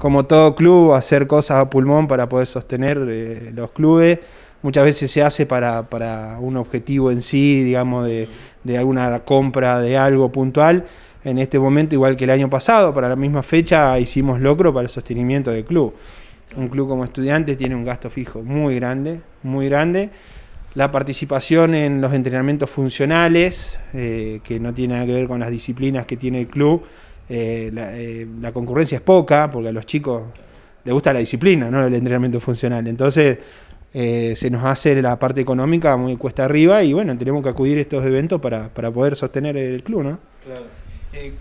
como todo club, hacer cosas a pulmón para poder sostener eh, los clubes. Muchas veces se hace para, para un objetivo en sí, digamos, de, de, alguna compra de algo puntual. En este momento, igual que el año pasado, para la misma fecha, hicimos locro para el sostenimiento del club. Un club como estudiante tiene un gasto fijo muy grande, muy grande. La participación en los entrenamientos funcionales, eh, que no tiene nada que ver con las disciplinas que tiene el club, eh, la, eh, la, concurrencia es poca, porque a los chicos les gusta la disciplina, no el entrenamiento funcional. Entonces eh, se nos hace la parte económica muy cuesta arriba y bueno, tenemos que acudir a estos eventos para, para poder sostener el club, ¿no? Claro.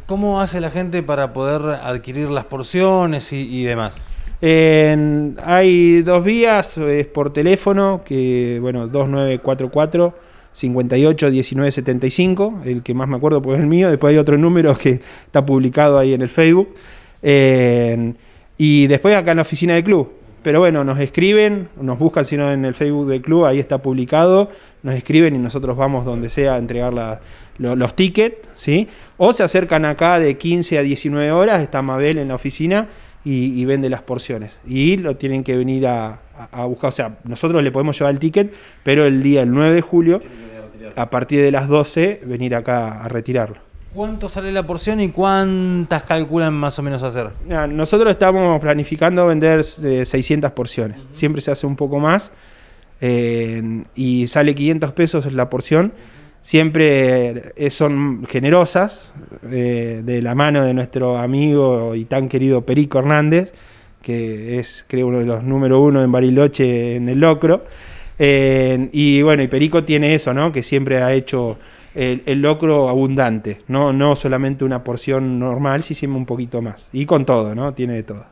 ¿Cómo hace la gente para poder adquirir las porciones y, y demás? En, hay dos vías, es por teléfono, que bueno, 2944 58 19 75, el que más me acuerdo pues es el mío, después hay otro número que está publicado ahí en el Facebook, eh, y después acá en la oficina del club. Pero bueno, nos escriben, nos buscan si no en el Facebook del club, ahí está publicado, nos escriben y nosotros vamos donde sea a entregar los tickets, ¿sí? O se acercan acá de 15 a 19 horas, está Mabel en la oficina y, vende las porciones. Y lo tienen que venir a, a, a, buscar, o sea, nosotros le podemos llevar el ticket, pero el día, el 9 de julio, a partir de las 12, venir acá a retirarlo. ¿Cuánto sale la porción y cuántas calculan más o menos hacer? Nosotros estamos planificando vender eh, 600 porciones. Uh -huh. Siempre se hace un poco más eh, y sale 500 pesos la porción. Siempre eh, son generosas, eh, de la mano de nuestro amigo y tan querido Perico Hernández, que es, creo, uno de los número uno en Bariloche en el locro. Eh, y bueno, y Perico tiene eso, ¿no? Que siempre ha hecho el, el, abundante, ¿no? no solamente una porción normal, sino un poquito más. Y con todo, ¿no? Tiene de todo.